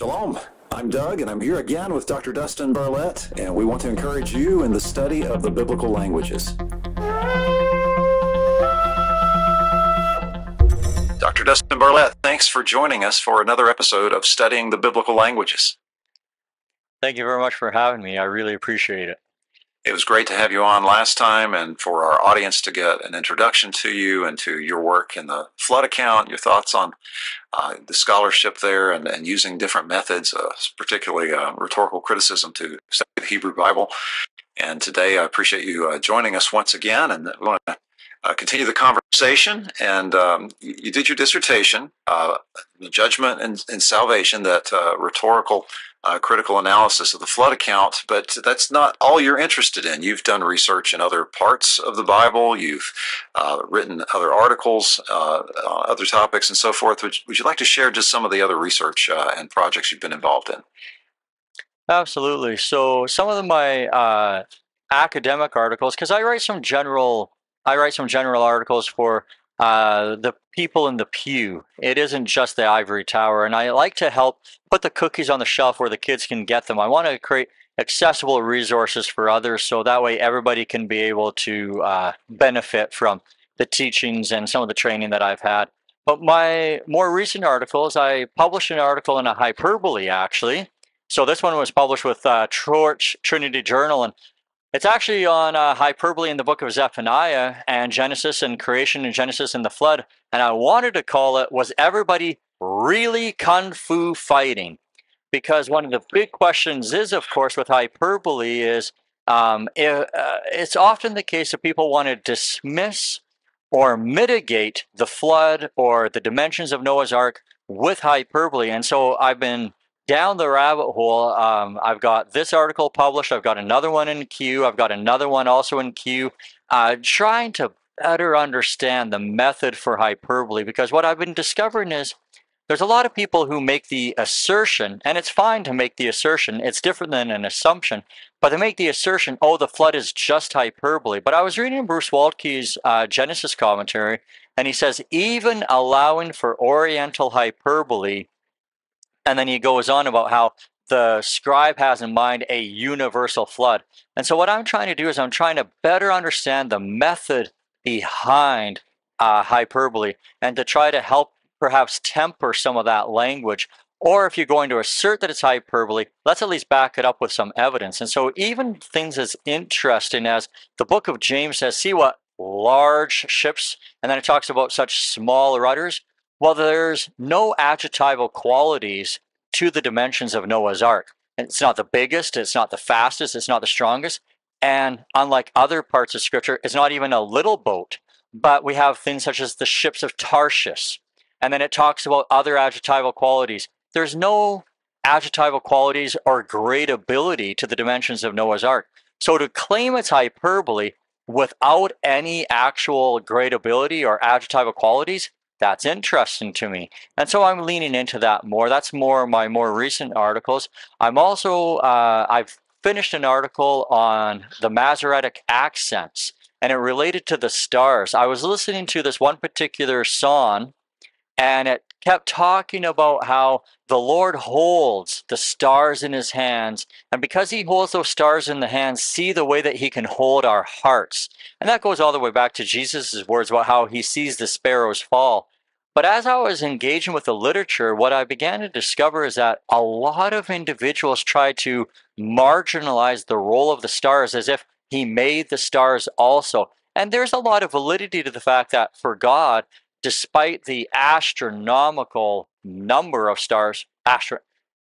Shalom. I'm Doug, and I'm here again with Dr. Dustin Burlet, and we want to encourage you in the study of the biblical languages. Dr. Dustin Burlet, thanks for joining us for another episode of Studying the Biblical Languages. Thank you very much for having me. I really appreciate it. It was great to have you on last time and for our audience to get an introduction to you and to your work in the flood account, your thoughts on uh, the scholarship there and, and using different methods, uh, particularly uh, rhetorical criticism to study the Hebrew Bible. And today I appreciate you uh, joining us once again and we want to uh, continue the conversation. And um, you, you, did your dissertation, uh, Judgment and, and Salvation, that rhetorical uh, critical analysis of the flood account, but that's not all you're interested in. You've done research in other parts of the Bible, you've uh, written other articles, uh, other topics, and so forth. Would, would you like to share just some of the other research uh, and projects you've been involved in? Absolutely. So, some of my uh, academic articles, because I write some general, I write some general articles for uh, the people in the pew. It isn't just the ivory tower. And I like to help put the cookies on the shelf where the kids can get them. I want to create accessible resources for others so that way everybody can be able to uh, benefit from the teachings and some of the training that I've had. But my more recent articles, I published an article in a hyperbole actually. So this one was published with uh, Church Trinity Journal, and it's actually on uh, hyperbole in the book of Zephaniah and Genesis and creation and Genesis and the flood. And I wanted to call it Was Everybody Really Kung Fu Fighting? Because one of the big questions is, of course, with hyperbole is um, it, uh, it's often the case that people want to dismiss or mitigate the flood or the dimensions of Noah's Ark with hyperbole. And so I've been down the rabbit hole. Um, I've got this article published. I've got another one in queue. I've got another one also in queue. Uh, trying to better understand the method for hyperbole because what I've been discovering is there's a lot of people who make the assertion, and it's fine to make the assertion, it's different than an assumption, but they make the assertion, oh, the flood is just hyperbole. But I was reading Bruce Waltke's uh, Genesis commentary, and he says, even allowing for Oriental hyperbole, and then he goes on about how the scribe has in mind a universal flood. And so, what I'm trying to do is I'm trying to better understand the method behind uh, hyperbole and to try to help perhaps temper some of that language. Or if you're going to assert that it's hyperbole, let's at least back it up with some evidence. And so, even things as interesting as the book of James says, see what large ships, and then it talks about such small rudders. Well, there's no adjectival qualities to the dimensions of Noah's Ark. It's not the biggest, it's not the fastest, it's not the strongest. And unlike other parts of Scripture, it's not even a little boat, but we have things such as the ships of Tarshish. And then it talks about other adjectival qualities. There's no adjectival qualities or great ability to the dimensions of Noah's Ark. So to claim it's hyperbole without any actual great ability or adjectival qualities that's interesting to me. And so I'm leaning into that more. That's more my more recent articles. I'm also, uh, I've finished an article on the Masoretic accents and it related to the stars. I was listening to this one particular song and it kept talking about how the Lord holds the stars in his hands. And because he holds those stars in the hands, see the way that he can hold our hearts. And that goes all the way back to Jesus' words about how he sees the sparrows fall. But as I was engaging with the literature, what I began to discover is that a lot of individuals try to marginalize the role of the stars as if he made the stars also. And there's a lot of validity to the fact that for God, despite the astronomical number of stars, astro,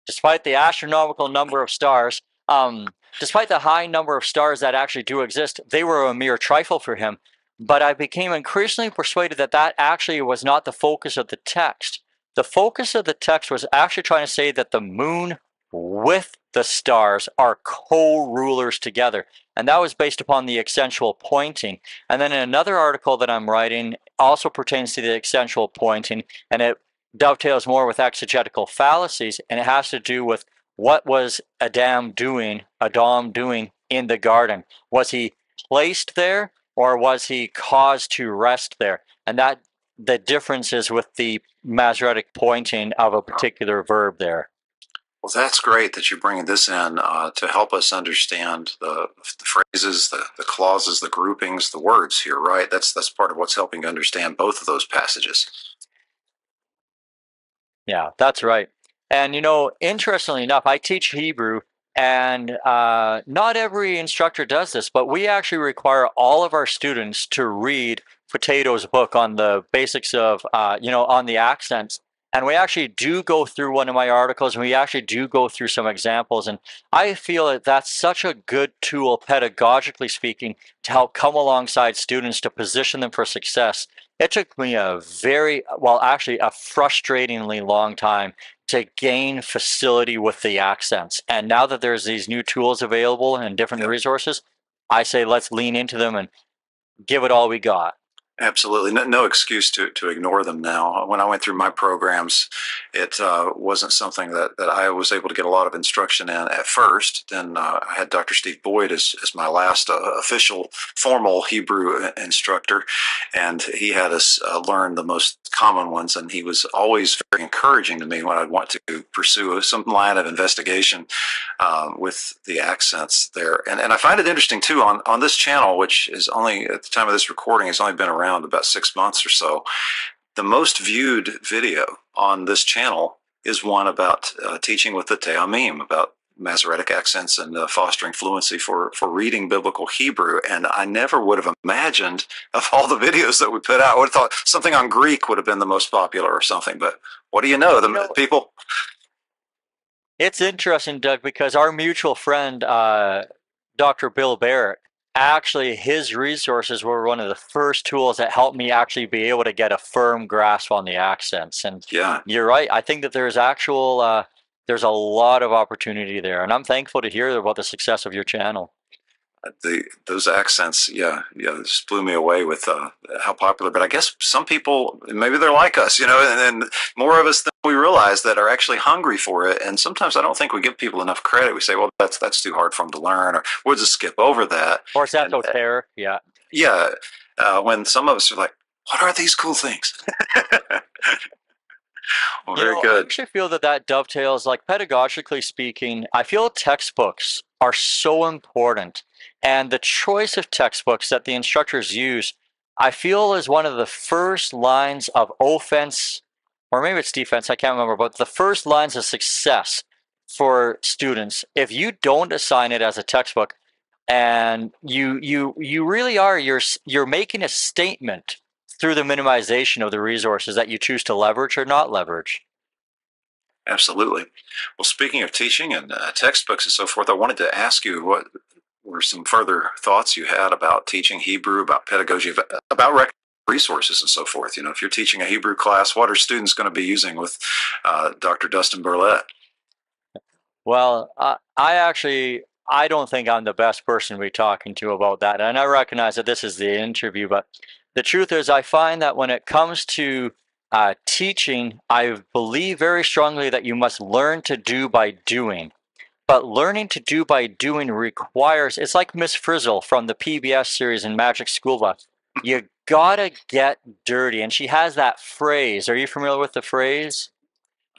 despite the astronomical number of stars, um, despite the high number of stars that actually do exist, they were a mere trifle for him. But I became increasingly persuaded that that actually was not the focus of the text. The focus of the text was actually trying to say that the moon with the stars are co-rulers together. And that was based upon the accentual pointing. And then in another article that I'm writing also pertains to the accentual pointing, and it dovetails more with exegetical fallacies, and it has to do with what was Adam doing, Adam doing in the garden? Was he placed there or was he caused to rest there? And that the difference is with the Masoretic pointing of a particular verb there. Well, that's great that you're bringing this in uh, to help us understand the, the phrases, the, the clauses, the groupings, the words here, right? That's that's part of what's helping understand both of those passages. Yeah, that's right. And you know, interestingly enough, I teach Hebrew, and uh, not every instructor does this, but we actually require all of our students to read Futato's book on the basics of, uh, you know, on the accents. And we actually do go through one of my articles and we actually do go through some examples. And I feel that that's such a good tool, pedagogically speaking, to help come alongside students to position them for success. It took me a very, well, actually, a frustratingly long time to gain facility with the accents. And now that there's these new tools available and different resources, I say let's lean into them and give it all we got. Absolutely, no, no, excuse to, to ignore them now. When I went through my programs, it uh, wasn't something that, that I was able to get a lot of instruction in at first. Then uh, I had Dr. Steve Boyd as, as my last uh, official formal Hebrew uh, instructor, and he had us uh, learn the most common ones. And he was always very encouraging to me when I'd want to pursue some line of investigation um, with the accents there. And, and I find it interesting too on, on this channel, which is only at the time of this recording, has only been around around about six months or so. The most viewed video on this channel is one about uh, teaching with the Te'amim, about Masoretic accents and uh, fostering fluency for, for reading biblical Hebrew. And I never would have imagined of all the videos that we put out, I would have thought something on Greek would have been the most popular or something. But what do you know? The you know, people. It's interesting, Doug, because our mutual friend, uh, Dr. Bill Barrick, actually his resources were one of the first tools that helped me actually be able to get a firm grasp on the accents. And yeah. you're right i think that there's actual uh, there's a lot of opportunity there and i'm thankful to hear about the success of your channel the those accents, yeah, yeah, just blew me away with uh, how popular. But I guess some people, maybe they're like us, you know, and, and more of us than we realize that are actually hungry for it. And sometimes I don't think we give people enough credit. We say, well, that's that's too hard for them to learn, or we'll just skip over that. Or it's not fair, yeah, yeah. Uh, when some of us are like, what are these cool things? well, very know, good. I actually feel that that dovetails, like pedagogically speaking. I feel textbooks are so important and the choice of textbooks that the instructors use, I feel is one of the first lines of offense, or maybe it's defense, I can't remember, but the first lines of success for students. If you don't assign it as a textbook, and you you you really are you're you're making a statement through the minimization of the resources that you choose to leverage or not leverage. Absolutely. Well, speaking of teaching and uh, textbooks and so forth, I wanted to ask you what were some further thoughts you had about teaching Hebrew, about pedagogy, about resources and so forth. You know, if you're teaching a Hebrew class, what are students going to be using with uh, Dr. Dustin Burlet? Well, uh, I actually I don't think I'm the best person to be talking to about that, and I recognize that this is the interview, but the truth is, I find that when it comes to uh, teaching, I believe very strongly that you must learn to do by doing. But learning to do by doing requires, it's like Miss Frizzle from the PBS series in Magic School Bus. You gotta get dirty. And she has that phrase. Are you familiar with the phrase?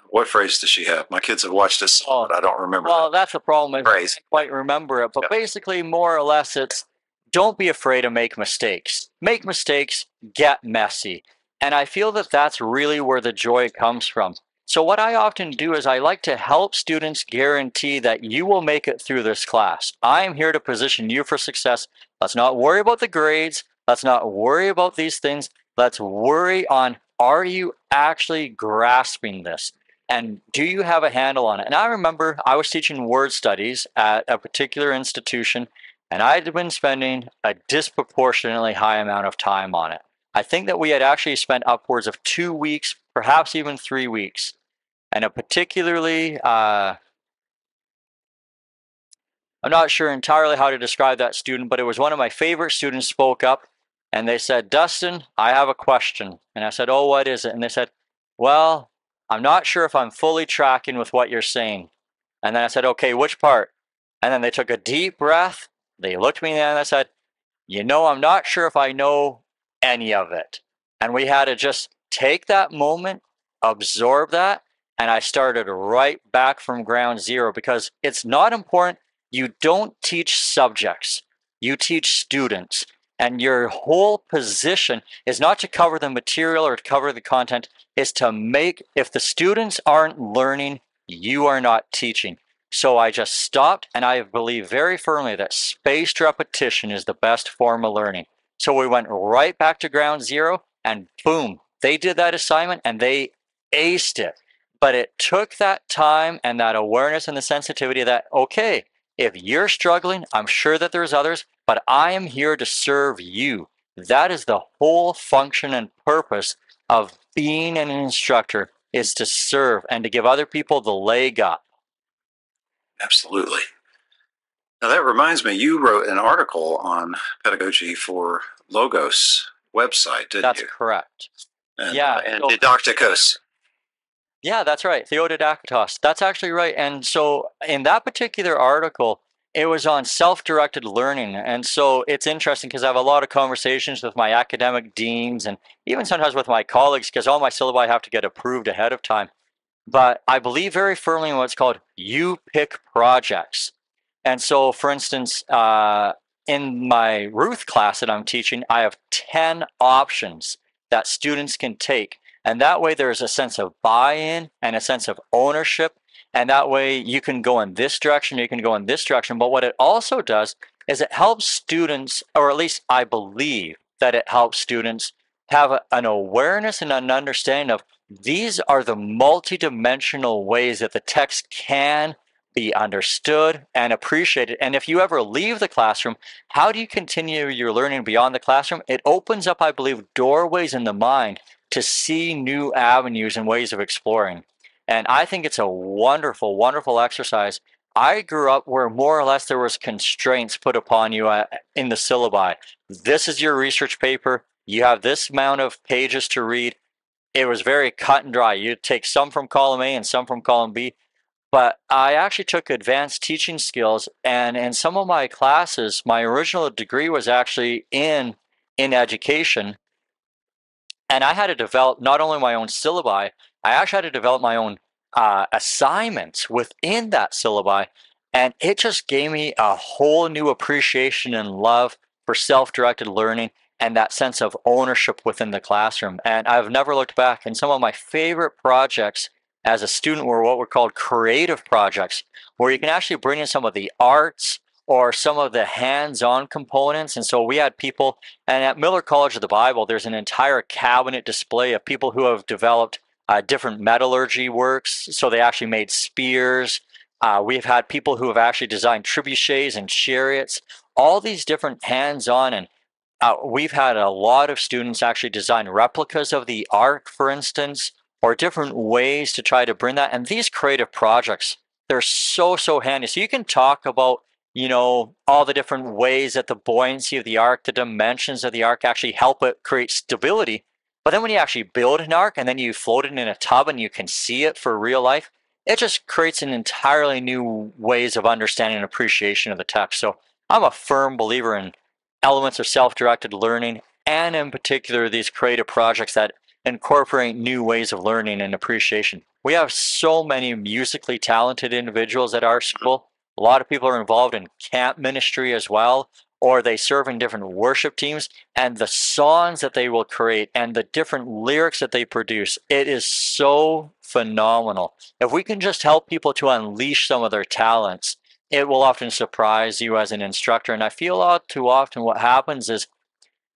What phrase does she have? My kids have watched this, oh, but I don't remember. Well, that. that's the problem. Phrase. I can't quite remember it. But yeah. basically, more or less, it's don't be afraid to make mistakes. Make mistakes, get messy. And I feel that that's really where the joy comes from. So what I often do is I like to help students guarantee that you will make it through this class. I am here to position you for success. Let's not worry about the grades. Let's not worry about these things. Let's worry on are you actually grasping this? And do you have a handle on it? And I remember I was teaching word studies at a particular institution, and I had been spending a disproportionately high amount of time on it. I think that we had actually spent upwards of two weeks, perhaps even three weeks. And a particularly, uh, I'm not sure entirely how to describe that student, but it was one of my favorite students spoke up and they said, Dustin, I have a question. And I said, Oh, what is it? And they said, Well, I'm not sure if I'm fully tracking with what you're saying. And then I said, Okay, which part? And then they took a deep breath. They looked me in the eye and I said, You know, I'm not sure if I know any of it. And we had to just take that moment, absorb that, and I started right back from ground zero because it's not important. You don't teach subjects, you teach students. And your whole position is not to cover the material or to cover the content, is to make, if the students aren't learning, you are not teaching. So I just stopped and I believe very firmly that spaced repetition is the best form of learning. So we went right back to ground zero and boom, they did that assignment and they aced it. But it took that time and that awareness and the sensitivity that, okay, if you're struggling, I'm sure that there's others, but I am here to serve you. That is the whole function and purpose of being an instructor is to serve and to give other people the leg up. Absolutely. Now that reminds me, you wrote an article on pedagogy for Logos website, didn't That's you? That's correct. And, yeah, uh, and so- Didaktikos. Yeah, that's right. Theodidactylos. That's actually right. And so in that particular article, it was on self-directed learning. And so it's interesting because I have a lot of conversations with my academic deans and even sometimes with my colleagues because all my syllabi have to get approved ahead of time. But I believe very firmly in what's called you pick projects. And so, for instance, uh, in my Ruth class that I'm teaching, I have 10 options that students can take. And that way, there's a sense of buy in and a sense of ownership. And that way, you can go in this direction, you can go in this direction. But what it also does is it helps students, or at least I believe that it helps students have an awareness and an understanding of these are the multidimensional ways that the text can be understood and appreciated. And if you ever leave the classroom, how do you continue your learning beyond the classroom? It opens up, I believe, doorways in the mind to see new avenues and ways of exploring. And I think it's a wonderful, wonderful exercise. I grew up where more or less there was constraints put upon you uh, in the syllabi. This is your research paper. You have this amount of pages to read. It was very cut and dry. You'd take some from column A and some from column B. But I actually took advanced teaching skills, and in some of my classes, my original degree was actually in in education, and I had to develop not only my own syllabi, I actually had to develop my own uh, assignments within that syllabi, and it just gave me a whole new appreciation and love for self-directed learning and that sense of ownership within the classroom. And I've never looked back. And some of my favorite projects as a student were what were called creative projects, where you can actually bring in some of the arts or some of the hands-on components. And so we had people, and at Millar College of the Bible, there's an entire cabinet display of people who have developed uh, different metallurgy works. So they actually made spears. Uh, we've had people who have actually designed trebuchets and chariots. All these different hands-on and uh, we've had a lot of students actually design replicas of the ark, for instance, or different ways to try to bring that. And these creative projects, they're so, so handy. So you can talk about, you know, all the different ways that the buoyancy of the ark, the dimensions of the ark actually help it create stability. But then when you actually build an ark and then you float it in a tub and you can see it for real life, it just creates an entirely new ways of understanding and appreciation of the text. So I'm a firm believer in elements of self-directed learning and in particular these creative projects that incorporate new ways of learning and appreciation. We have so many musically talented individuals at our school. A lot of people are involved in camp ministry as well, or they serve in different worship teams. And the songs that they will create and the different lyrics that they produce, it is so phenomenal. If we can just help people to unleash some of their talents, it will often surprise you as an instructor. And I feel all too often what happens is,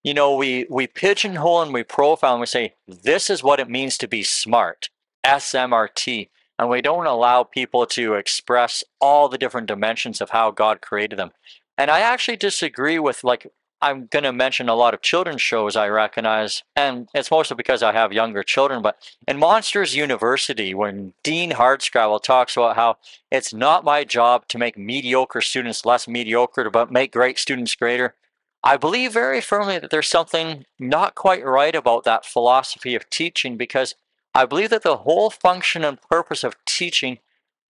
you know, we, we pigeonhole and we profile and we say, this is what it means to be smart, SMRT. And we don't allow people to express all the different dimensions of how God created them. And I actually disagree with, like, I'm going to mention a lot of children's shows I recognize, and it's mostly because I have younger children. But in Monsters University, when Dean Hardscrabble talks about how it's not my job to make mediocre students less mediocre, but make great students greater, I believe very firmly that there's something not quite right about that philosophy of teaching because I believe that the whole function and purpose of teaching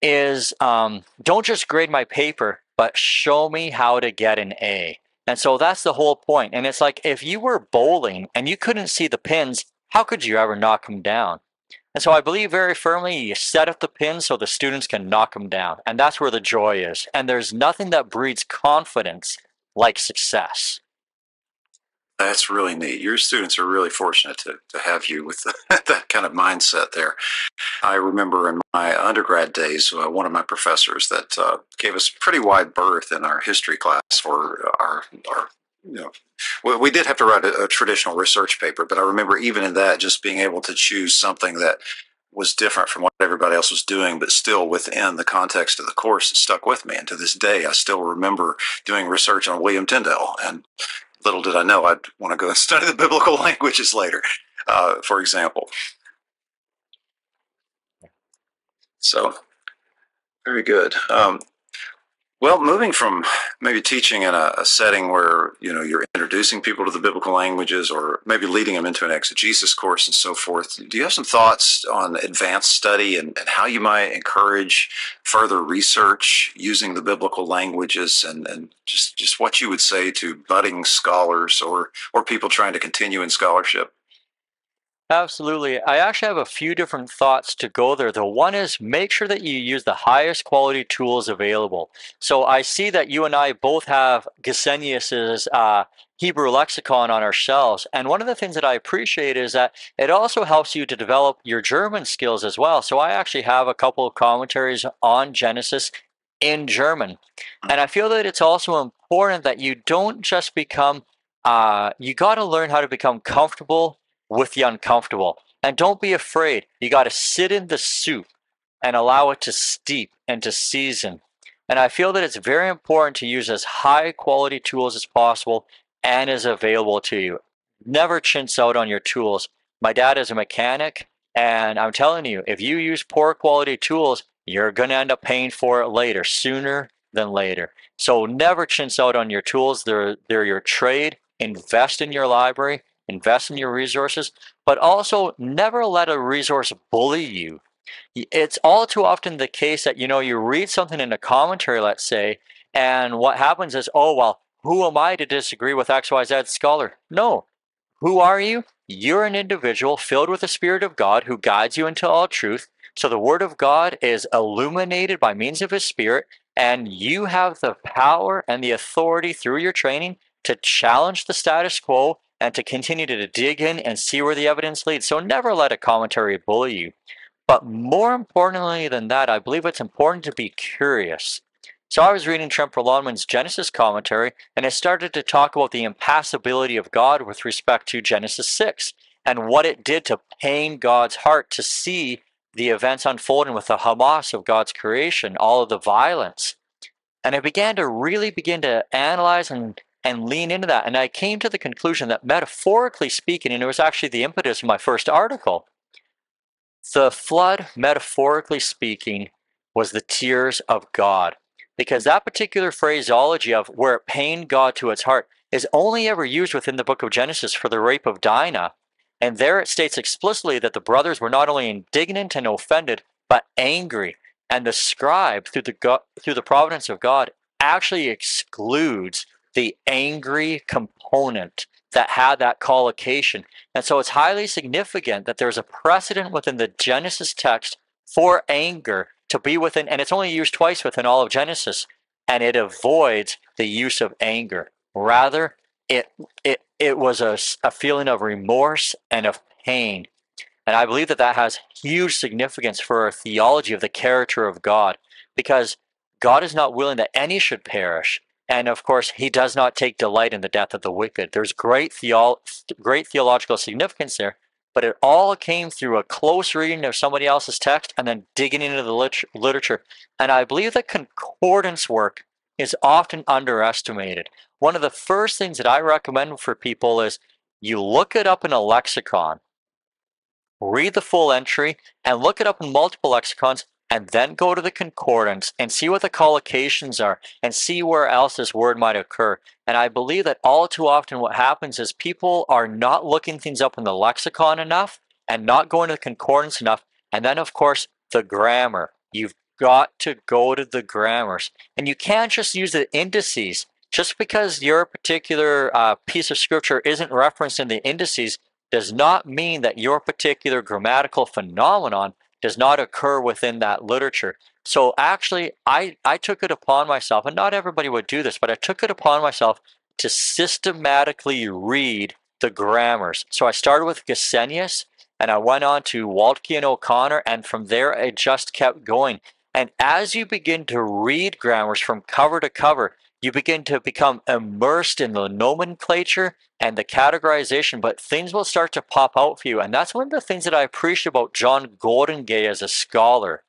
is um, don't just grade my paper, but show me how to get an A. And so that's the whole point. And it's like if you were bowling and you couldn't see the pins, how could you ever knock them down? And so I believe very firmly you set up the pins so the students can knock them down. And that's where the joy is. And there's nothing that breeds confidence like success. That's really neat. Your students are really fortunate to, to have you with the, that kind of mindset there. I remember in my undergrad days, uh, one of my professors that uh, gave us pretty wide berth in our history class for our, our you know, we, did have to write a, a traditional research paper, but I remember even in that, just being able to choose something that was different from what everybody else was doing, but still within the context of the course, it stuck with me. And to this day, I still remember doing research on William Tyndale and little did I know I'd want to go and study the biblical languages later, uh, for example. So, very good. Um, well, moving from maybe teaching in a, a, setting where you know you're introducing people to the biblical languages, or maybe leading them into an exegesis course and so forth, do you have some thoughts on advanced study and, and how you might encourage further research using the biblical languages, and, and just just what you would say to budding scholars or or people trying to continue in scholarship? Absolutely. I actually have a few different thoughts to go there. The one is make sure that you use the highest quality tools available. So I see that you and I both have Gesenius's uh, Hebrew lexicon on our shelves. And one of the things that I appreciate is that it also helps you to develop your German skills as well. So I actually have a couple of commentaries on Genesis in German. And I feel that it's also important that you don't just become, uh, you got to learn how to become comfortable with the uncomfortable. And don't be afraid. You got to sit in the soup and allow it to steep and to season. And I feel that it's very important to use as high quality tools as possible and is available to you. Never chintz out on your tools. My dad is a mechanic, and I'm telling you, if you use poor quality tools, you're going to end up paying for it later, sooner than later. So never chintz out on your tools. They're, they're your trade. Invest in your library invest in your resources, but also never let a resource bully you. It's all too often the case that, you know, you read something in a commentary, let's say, and what happens is, oh, well, who am I to disagree with XYZ scholar? No. Who are you? You're an individual filled with the Spirit of God who guides you into all truth. So the Word of God is illuminated by means of His Spirit, and you have the power and the authority through your training to challenge the status quo and to continue to dig in and see where the evidence leads. So never let a commentary bully you. But more importantly than that, I believe it's important to be curious. So I was reading Tremper Longman's Genesis commentary, and it started to talk about the impassibility of God with respect to Genesis 6 and what it did to pain God's heart to see the events unfolding with the Hamas of God's creation, all of the violence. And I began to really begin to analyze and and lean into that. And I came to the conclusion that metaphorically speaking, and it was actually the impetus of my first article, the flood, metaphorically speaking, was the tears of God. Because that particular phraseology of where it pained God to its heart is only ever used within the book of Genesis for the rape of Dinah. And there it states explicitly that the brothers were not only indignant and offended, but angry. And the scribe, through the, through the providence of God, actually excludes the angry component that had that collocation. And so it's highly significant that there's a precedent within the Genesis text for anger to be within, and it's only used twice within all of Genesis, and it avoids the use of anger. Rather, it it it was a, a feeling of remorse and of pain. And I believe that that has huge significance for our theology of the character of God, because God is not willing that any should perish, and of course, he does not take delight in the death of the wicked. There's great, great theological significance there, but it all came through a close reading of somebody else's text and then digging into the lit- literature. And I believe that concordance work is often underestimated. One of the first things that I recommend for people is you look it up in a lexicon, read the full entry, and look it up in multiple lexicons and then go to the concordance and see what the collocations are and see where else this word might occur. And I believe that all too often what happens is people are not looking things up in the lexicon enough and not going to the concordance enough. And then, of course, the grammar. You've got to go to the grammars. And you can't just use the indices. Just because your particular uh, piece of scripture isn't referenced in the indices does not mean that your particular grammatical phenomenon does not occur within that literature. So actually, I, I took it upon myself, and not everybody would do this, but I took it upon myself to systematically read the grammars. So I started with Gesenius, and I went on to Waltke and O'Connor, and from there it just kept going. And as you begin to read grammars from cover to cover, you begin to become immersed in the nomenclature and the categorization, but things will start to pop out for you. And that's one of the things that I appreciate about John Goldingay as a scholar.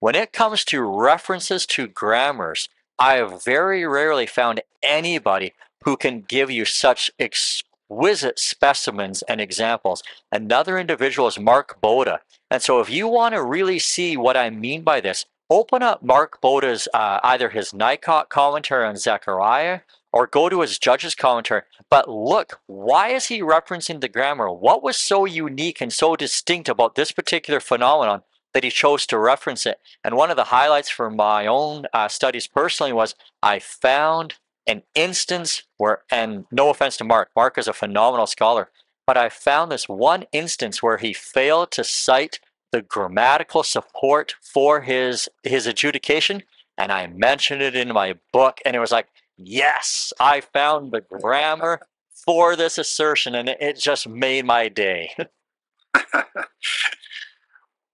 When it comes to references to grammars, I have very rarely found anybody who can give you such exquisite specimens and examples. Another individual is Mark Boda. And so if you want to really see what I mean by this, open up Mark Boda's uh, either his NICOT commentary on Zechariah or go to his judge's commentary. But look, why is he referencing the grammar? What was so unique and so distinct about this particular phenomenon that he chose to reference it? And one of the highlights for my own uh, studies personally was I found an instance where, and no offense to Mark, Mark is a phenomenal scholar, but I found this one instance where he failed to cite the grammatical support for his his adjudication and I mentioned it in my book and it was like yes I found the grammar for this assertion and it just made my day.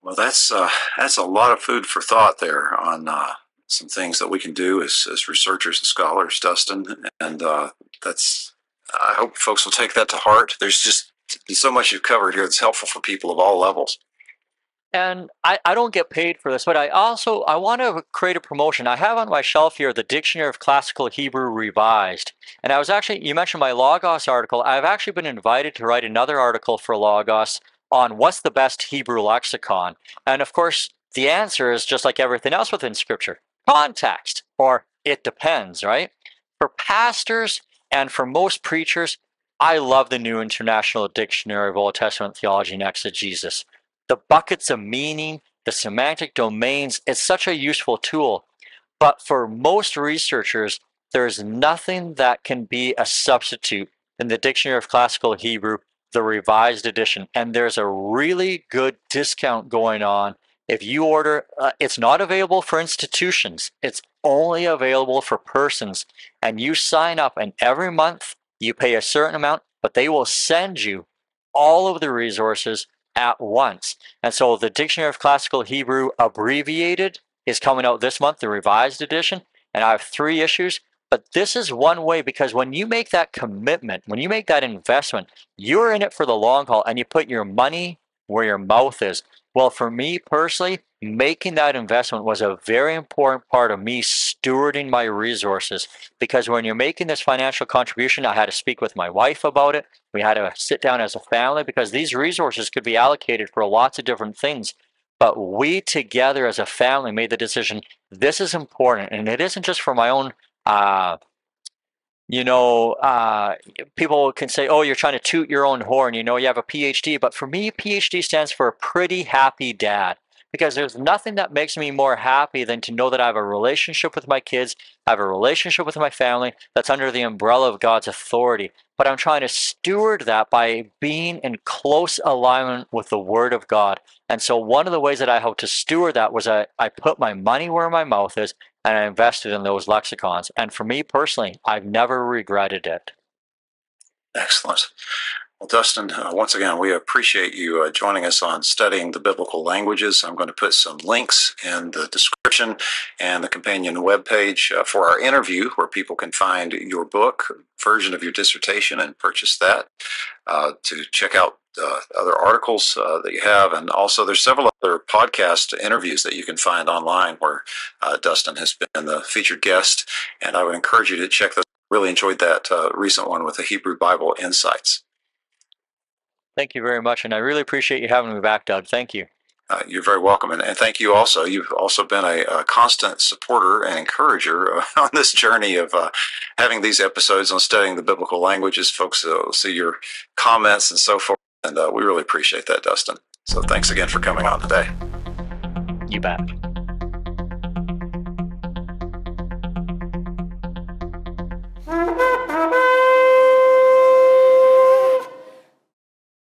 Well that's uh, that's a lot of food for thought there on uh, some things that we can do as, as researchers and scholars Dustin and uh, that's I hope folks will take that to heart. There's just so much you've covered here that's helpful for people of all levels and I, I don't get paid for this, but I also I want to create a promotion. I have on my shelf here the Dictionary of Classical Hebrew Revised. And I was actually you mentioned my Logos article. I've actually been invited to write another article for Logos on what's the best Hebrew lexicon. And of course, the answer is just like everything else within scripture. Context or it depends, right? For pastors and for most preachers, I love the New International Dictionary of Old Testament Theology and Exegesis the buckets of meaning, the semantic domains, it's such a useful tool. But for most researchers, there's nothing that can be a substitute in the Dictionary of Classical Hebrew, the revised edition. And there's a really good discount going on. If you order, uh, it's not available for institutions, it's only available for persons. And you sign up, and every month you pay a certain amount, but they will send you all of the resources at once. And so the Dictionary of Classical Hebrew abbreviated is coming out this month, the revised edition, and I have three issues. But this is one way because when you make that commitment, when you make that investment, you're in it for the long haul and you put your money where your mouth is. Well, for me personally, making that investment was a very important part of me stewarding my resources because when you're making this financial contribution, I had to speak with my wife about it. We had to sit down as a family because these resources could be allocated for lots of different things. But we together as a family made the decision this is important. And it isn't just for my own uh, you know, uh, people can say, oh, you're trying to toot your own horn. You know, you have a PhD. But for me, PhD stands for a pretty happy dad because there's nothing that makes me more happy than to know that I have a relationship with my kids, I have a relationship with my family that's under the umbrella of God's authority. But I'm trying to steward that by being in close alignment with the Word of God. And so one of the ways that I hope to steward that was I, I put my money where my mouth is and I invested in those lexicons. And for me personally, I've never regretted it. Excellent. Well, Dustin, uh, once again, we appreciate you uh, joining us on studying the biblical languages. I'm going to put some links in the description and the companion webpage uh, for our interview where people can find your book, version of your dissertation, and purchase that. Uh, to check out uh, other articles uh, that you have. And also, there's several other podcast interviews that you can find online where Dustin has been the featured guest. And I would encourage you to check those. Really enjoyed that recent one with the Hebrew Bible Insights. Thank you very much. And I really appreciate you having me back, Doug. Thank you. Uh, you're very welcome. And, and, thank you also. You've also been a, a constant supporter and encourager on this journey of uh, having these episodes on studying the biblical languages. Folks will see your comments and so forth. And uh, we really appreciate that, Dustin. So thanks again for coming on today. You bet.